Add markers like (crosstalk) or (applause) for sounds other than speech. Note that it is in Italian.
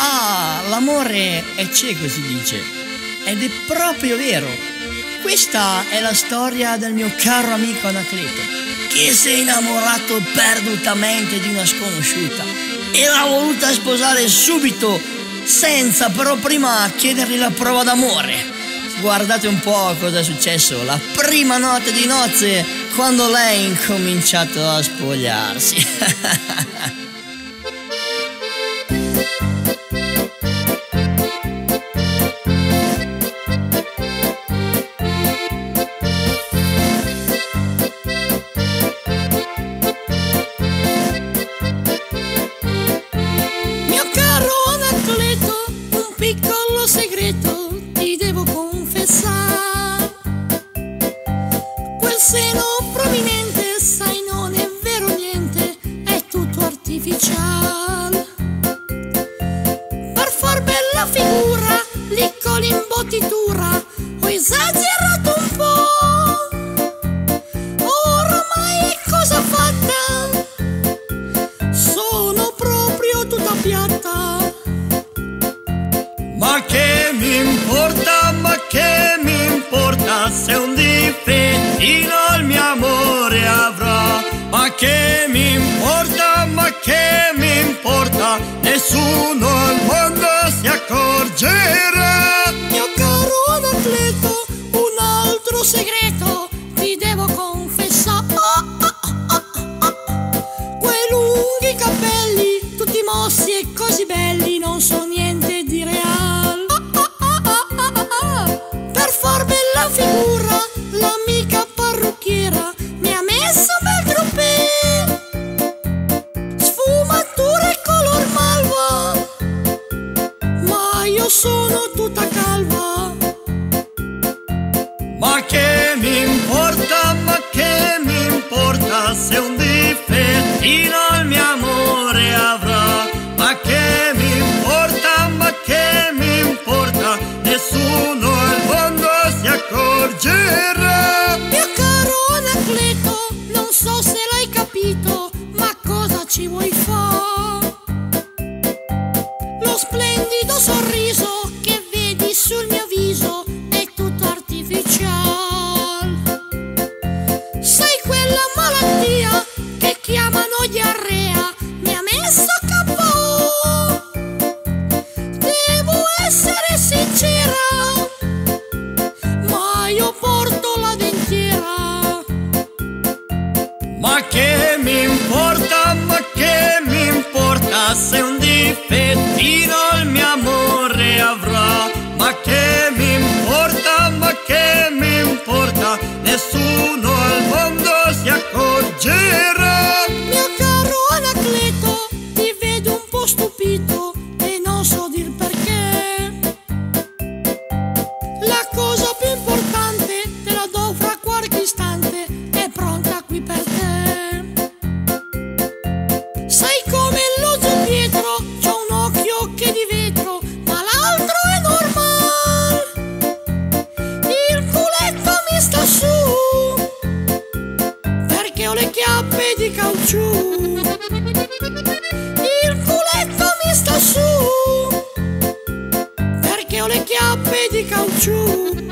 Ah, l'amore è cieco, si dice. Ed è proprio vero. Questa è la storia del mio caro amico Anacleto, che si è innamorato perdutamente di una sconosciuta e l'ha voluta sposare subito, senza però prima chiedergli la prova d'amore. Guardate un po' cosa è successo la prima notte di nozze quando lei ha incominciato a spogliarsi. (laughs) seno prominente, sai non è vero niente, è tutto artificiale. Per far bella figura, lì con l'imbottitura, ho esagerato un se un difettino il mio amore avrà? Ma che mi importa, ma che mi importa, nessuno al mondo si accorgerà. Mio caro Anacleto, un altro segreto ti devo confessare. Quei lunghi capelli, tutti mossi e così belli, Ma che mi importa, ma che mi importa se un difettino il mio amore avrà? Ma che mi importa, ma che mi importa, nessuno al mondo si accorgerà. Mio caro Anacleto, non so se l'hai capito, ma cosa ci vuoi fare? Lo splendido sorriso importa se un difettino true.